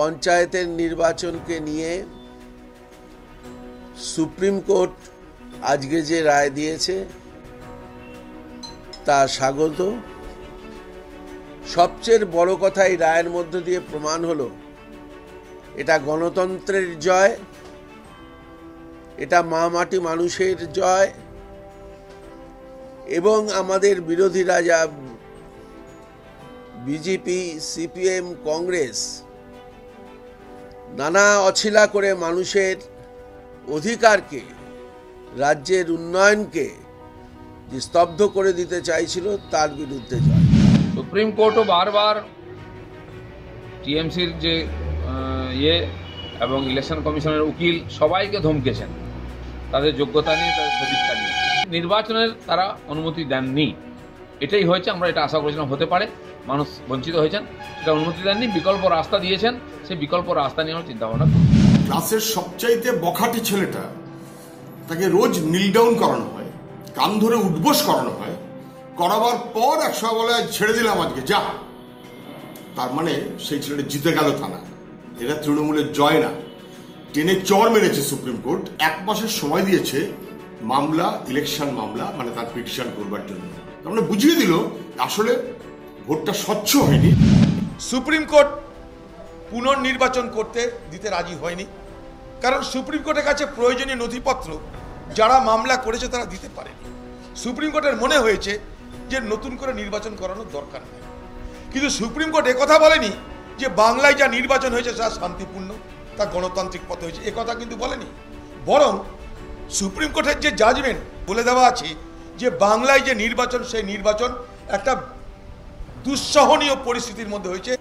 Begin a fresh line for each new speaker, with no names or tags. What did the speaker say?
পঞ্চায়েতের নির্বাচনকে নিয়ে সুপ্রিম কোর্ট আজকে যে রায় দিয়েছে, তা স্বাগত। সবচেয়ে বড় কথা এই রায়ের মধ্য দিয়ে প্রমাণ হলো, এটা গণতন্ত্রের জয়, এটা মা মাটি মানুষের জয়, এবং আমাদের বিরোধীরা যা বিজেপি, সিপিএম, কংগ্রেস নানা অছিলা করে মানুষের অধিকারকে, রাজ্যের উন্নয়নকে যে স্তব্ধ করে দিতে চাইছিল, তার বিরুদ্ধে জয়
সুপ্রিম কোর্টও বারবার টিএমসির যে ইয়ে এবং ইলেকশন কমিশনের উকিল সবাইকে ধমকেছেন। তাদের যোগ্যতা নিয়ে, তাদের সদিচ্ছা নিয়ে। নির্বাচনের তারা অনুমতি দেননি। এটাই হয়েছে, আমরা এটা আশা করেছিলাম হতে পারে। মানুষ বঞ্চিত হয়েছেন, সেটা অনুমতি দেননি, বিকল্প রাস্তা দিয়েছেন, সেই বিকল্প রাস্তা নিয়ে আমরা চিন্তা ভাবনা করছি।
ক্লাসের সবচাইতে বখাটি ছেলেটা, তাকে রোজ নীল ডাউন করানো হয়, কান ধরে উঠবোস করানো হয়, করাবার পর একশো বলে, "আজ ছেড়ে দিলাম আজকে, যা। তার মানে সেই ছেলেটা জিতে গেল থানা। এটা তৃণমূলের জয় না। টেনে চর মেরেছে সুপ্রিম কোর্ট, এক মাসের সময় দিয়েছে মামলা ইলেকশন মামলা মানে তার পিটিশন করবার জন্য। তার মানে বুঝিয়ে দিল, আসলে ভোটটা স্বচ্ছ হয়নি।
সুপ্রিম কোর্ট পুনর্নির্বাচন করতে দিতে রাজি হয়নি। কারণ সুপ্রিম কোর্টের কাছে প্রয়োজনীয় নথিপত্র যারা মামলা করেছে তারা দিতে পারেনি। সুপ্রিম কোর্টের মনে হয়েছে যে নতুন করে নির্বাচন করানোর দরকার নেই। কিন্তু সুপ্রিম কোর্ট কথা বলেনি যে বাংলায় যা নির্বাচন হয়েছে তা শান্তিপূর্ণ, তা গণতান্ত্রিক পথে হয়েছে। এ কথা কিন্তু বলেনি। বরং সুপ্রিম কোর্টের যে জাজমেন্ট বলে দেওয়া আছে যে বাংলায় যে নির্বাচন, সেই নির্বাচন একটা দুঃসহনীয় পরিস্থিতির মধ্যে হয়েছে।